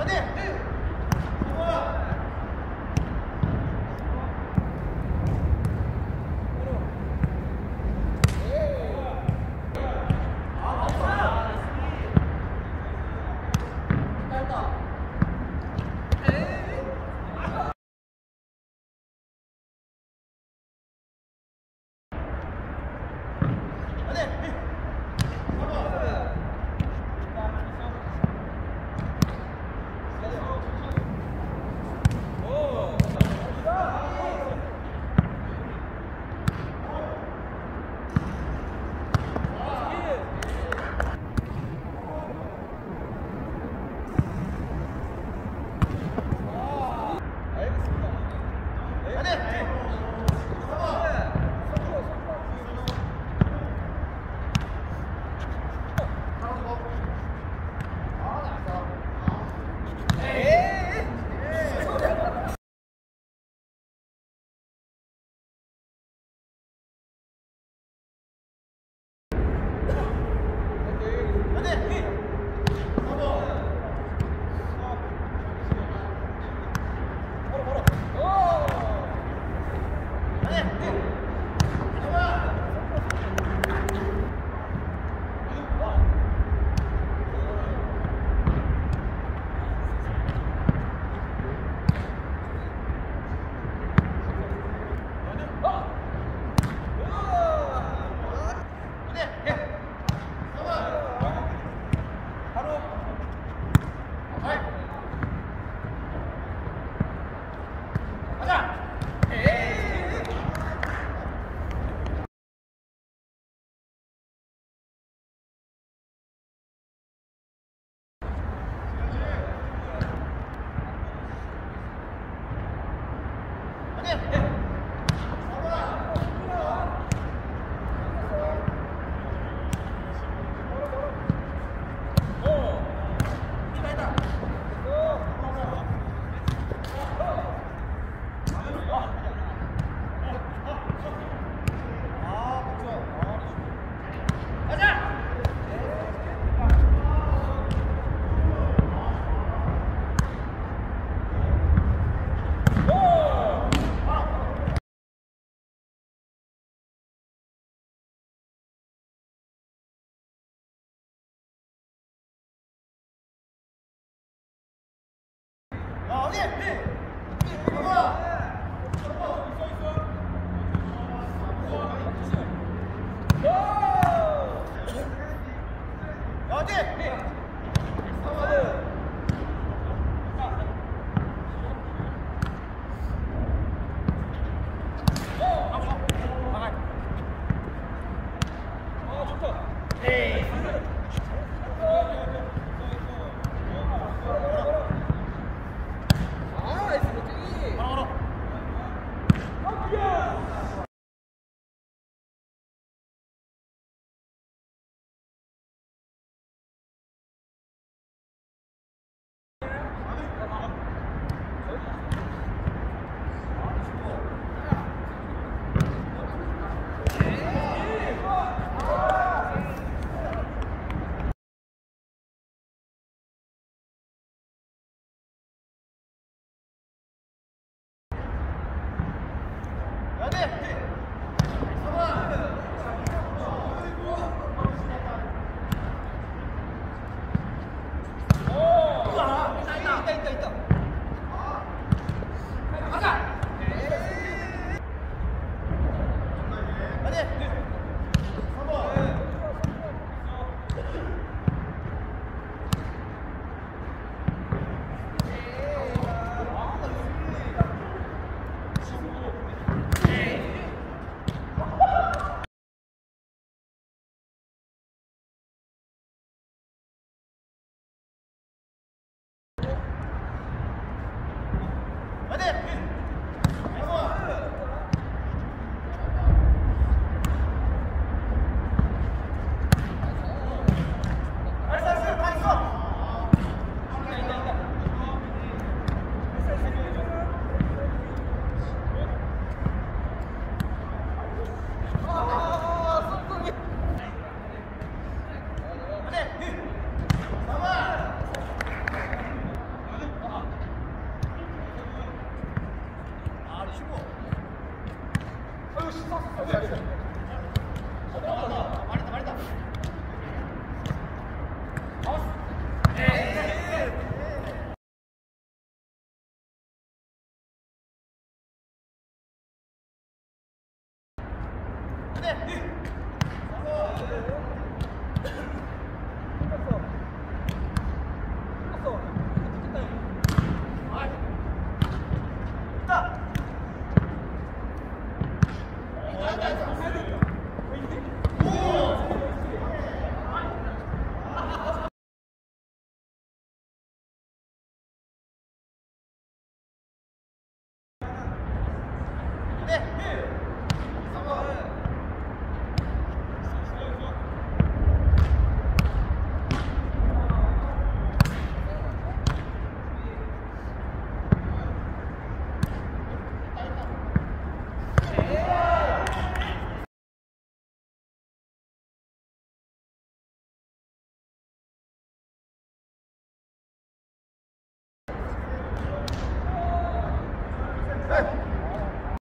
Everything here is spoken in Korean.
Allez, allez Hey! たいたいた。Hey.